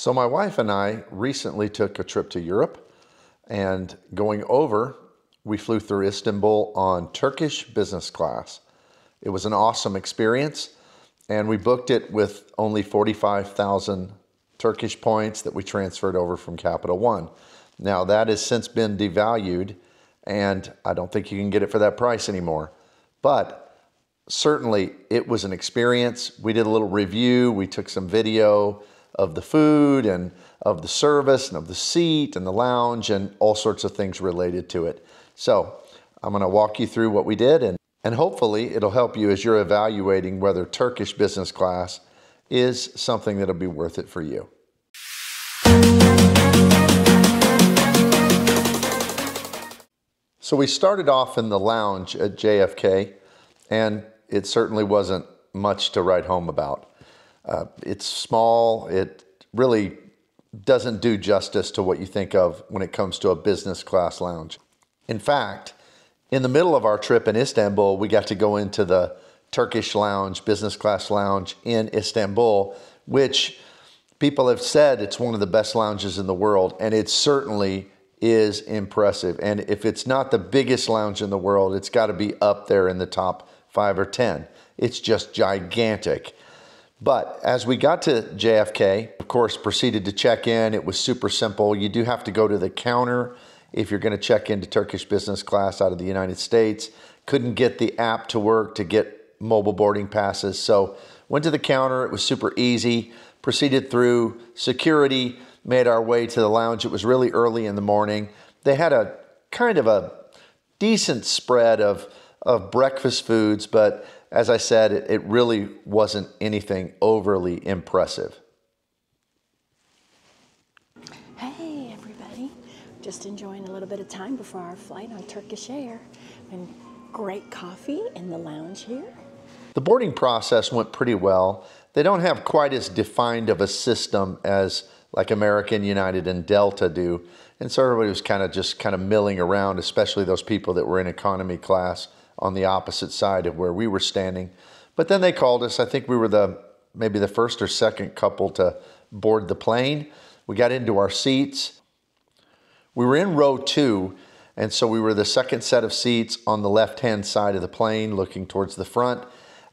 So, my wife and I recently took a trip to Europe, and going over, we flew through Istanbul on Turkish business class. It was an awesome experience, and we booked it with only 45,000 Turkish points that we transferred over from Capital One. Now, that has since been devalued, and I don't think you can get it for that price anymore. But certainly, it was an experience. We did a little review, we took some video of the food and of the service and of the seat and the lounge and all sorts of things related to it. So I'm going to walk you through what we did and, and hopefully it'll help you as you're evaluating whether Turkish business class is something that'll be worth it for you. So we started off in the lounge at JFK, and it certainly wasn't much to write home about. Uh, it's small. It really doesn't do justice to what you think of when it comes to a business class lounge. In fact, in the middle of our trip in Istanbul, we got to go into the Turkish lounge, business class lounge in Istanbul, which people have said it's one of the best lounges in the world, and it certainly is impressive. And if it's not the biggest lounge in the world, it's got to be up there in the top five or 10. It's just gigantic. But as we got to JFK, of course, proceeded to check in. It was super simple. You do have to go to the counter if you're going to check into Turkish business class out of the United States. Couldn't get the app to work to get mobile boarding passes. So went to the counter. It was super easy. Proceeded through security, made our way to the lounge. It was really early in the morning. They had a kind of a decent spread of, of breakfast foods, but as I said, it, really wasn't anything overly impressive. Hey, everybody. Just enjoying a little bit of time before our flight on Turkish Air. And great coffee in the lounge here. The boarding process went pretty well. They don't have quite as defined of a system as like American, United, and Delta do. And so everybody was kind of just kind of milling around, especially those people that were in economy class on the opposite side of where we were standing. But then they called us. I think we were the maybe the first or second couple to board the plane. We got into our seats. We were in row two, and so we were the second set of seats on the left hand side of the plane looking towards the front.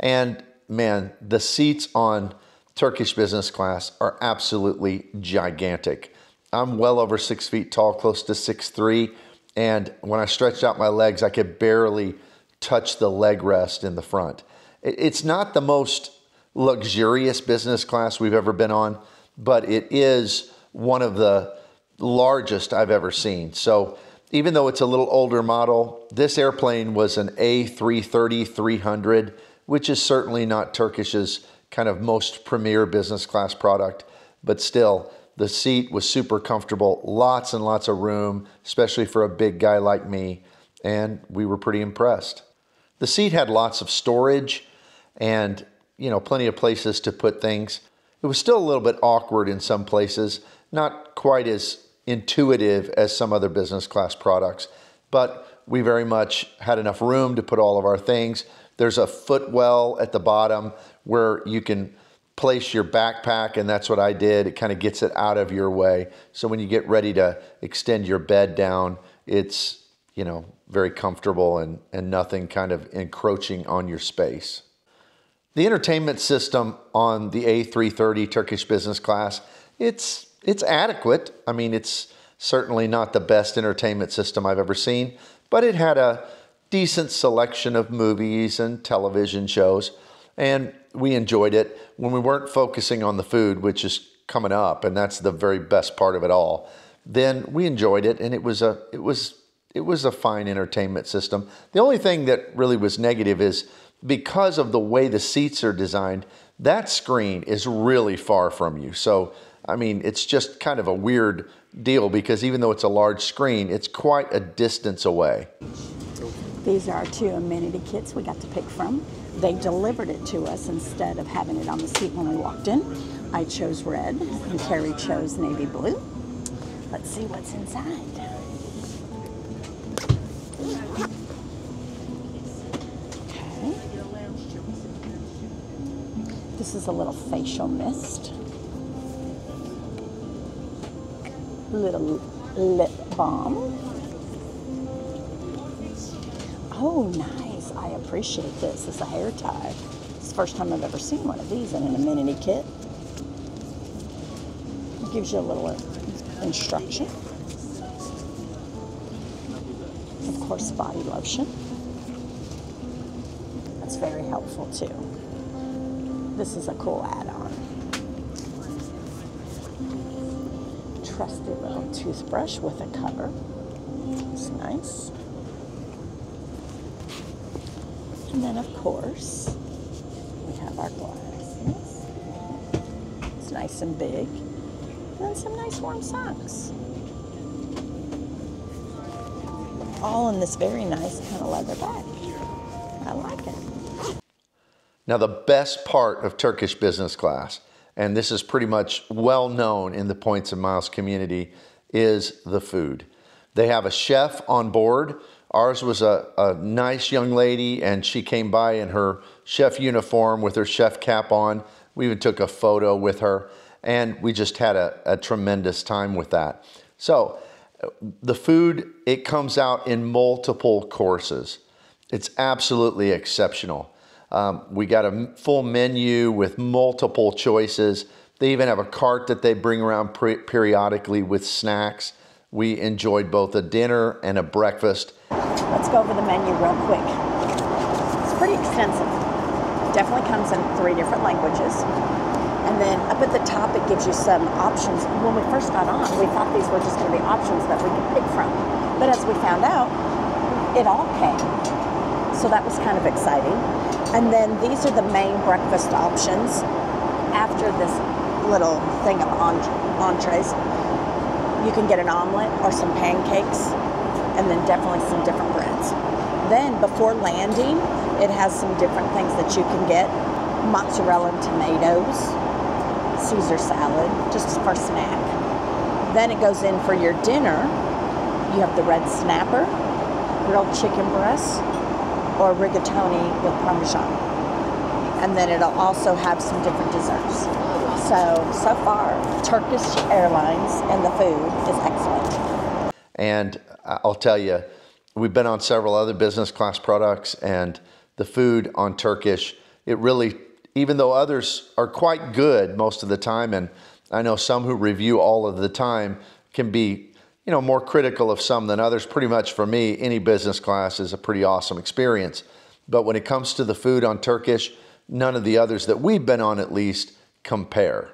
And man, the seats on Turkish business class are absolutely gigantic. I'm well over six feet tall, close to six three, and when I stretched out my legs, I could barely touch the leg rest in the front. It's not the most luxurious business class we've ever been on, but it is one of the largest I've ever seen. So even though it's a little older model, this airplane was an A330 300, which is certainly not Turkish's kind of most premier business class product, but still, the seat was super comfortable, lots and lots of room, especially for a big guy like me, and we were pretty impressed. The seat had lots of storage and, you know, plenty of places to put things. It was still a little bit awkward in some places, not quite as intuitive as some other business class products, but we very much had enough room to put all of our things. There's a footwell at the bottom where you can place your backpack, and that's what I did. It kind of gets it out of your way. So when you get ready to extend your bed down, it's you know, very comfortable and, and nothing kind of encroaching on your space. The entertainment system on the A330 Turkish business class, it's, it's adequate. I mean, it's certainly not the best entertainment system I've ever seen, but it had a decent selection of movies and television shows, and we enjoyed it when we weren't focusing on the food, which is coming up, and that's the very best part of it all. Then we enjoyed it, and it was a it was it was a fine entertainment system. The only thing that really was negative is because of the way the seats are designed, that screen is really far from you. So, I mean, it's just kind of a weird deal because even though it's a large screen, it's quite a distance away. These are two amenity kits we got to pick from. They delivered it to us instead of having it on the seat when we walked in. I chose red and Terry chose navy blue. Let's see what's inside. This is a little facial mist. little lip balm. Oh, nice. I appreciate this. It's a hair tie. It's the first time I've ever seen one of these in an amenity kit. It gives you a little instruction. Of course, body lotion. That's very helpful too. This is a cool add-on. Trusty little toothbrush with a cover. It's nice. And then of course, we have our glasses. It's nice and big. And then some nice warm socks. All in this very nice kind of leather bag. I like it. Now, the best part of Turkish business class, and this is pretty much well known in the Points and Miles community, is the food. They have a chef on board. Ours was a, a nice young lady, and she came by in her chef uniform with her chef cap on. We even took a photo with her, and we just had a, a tremendous time with that. So, the food, it comes out in multiple courses. It's absolutely exceptional. Um, we got a full menu with multiple choices. They even have a cart that they bring around periodically with snacks. We enjoyed both a dinner and a breakfast. Let's go over the menu real quick. It's pretty extensive. Definitely comes in three different languages. And then up at the top, it gives you some options. When we first got on, we thought these were just going to be options that we could pick from. But as we found out, it all came. So that was kind of exciting. And then these are the main breakfast options after this little thing of entrees. You can get an omelet or some pancakes and then definitely some different breads. Then before landing, it has some different things that you can get. Mozzarella and tomatoes, Caesar salad, just for snack. Then it goes in for your dinner. You have the red snapper, grilled chicken breast, or rigatoni with parmesan. And then it'll also have some different desserts. So, so far, Turkish Airlines and the food is excellent. And I'll tell you, we've been on several other business class products, and the food on Turkish, it really, even though others are quite good most of the time, and I know some who review all of the time can be you know, more critical of some than others. Pretty much for me, any business class is a pretty awesome experience. But when it comes to the food on Turkish, none of the others that we've been on at least compare.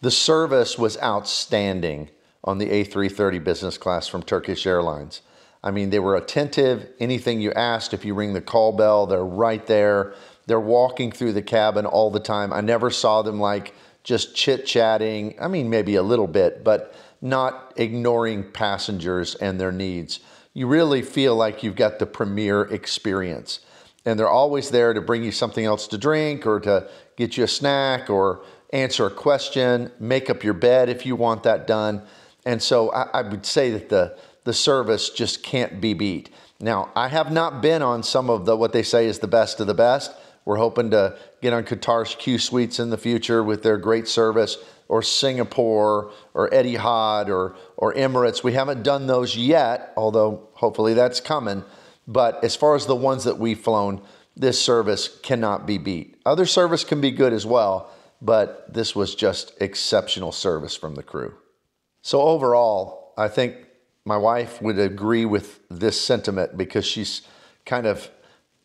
The service was outstanding on the A330 business class from Turkish Airlines. I mean, they were attentive. Anything you asked, if you ring the call bell, they're right there. They're walking through the cabin all the time. I never saw them like just chit chatting. I mean, maybe a little bit, but not ignoring passengers and their needs. You really feel like you've got the premier experience. And they're always there to bring you something else to drink or to get you a snack or answer a question, make up your bed if you want that done. And so I, I would say that the, the service just can't be beat. Now, I have not been on some of the what they say is the best of the best. We're hoping to get on Qatar's Q Suites in the future with their great service or Singapore or Etihad or, or Emirates. We haven't done those yet, although hopefully that's coming. But as far as the ones that we've flown, this service cannot be beat. Other service can be good as well, but this was just exceptional service from the crew. So, overall, I think my wife would agree with this sentiment because she's kind of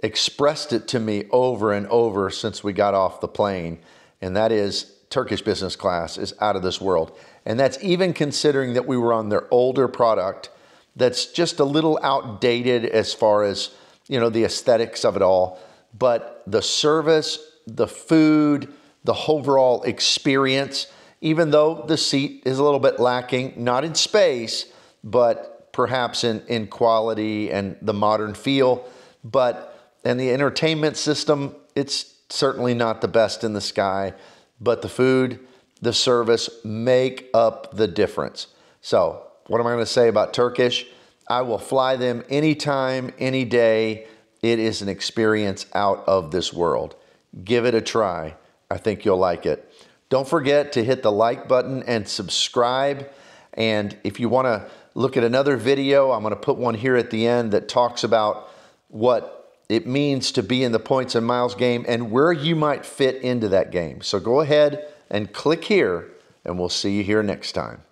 expressed it to me over and over since we got off the plane, and that is Turkish business class is out of this world. And that's even considering that we were on their older product that's just a little outdated as far as, you know, the aesthetics of it all, but the service, the food, the overall experience, even though the seat is a little bit lacking, not in space, but perhaps in, in quality and the modern feel, but and the entertainment system, it's certainly not the best in the sky but the food, the service make up the difference. So, what am I going to say about Turkish? I will fly them anytime, any day. It is an experience out of this world. Give it a try. I think you'll like it. Don't forget to hit the like button and subscribe. And if you want to look at another video, I'm going to put one here at the end that talks about what it means to be in the points and miles game and where you might fit into that game. So go ahead and click here, and we'll see you here next time.